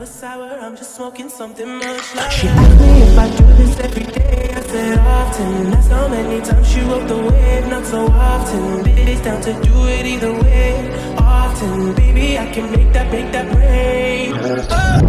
never sour, I'm just smoking something much like She asked me if I do this every day, I said often. That's how many times she rode the wave, not so often. It's down to do it either way, often Baby, I can make that, make that rain. Oh.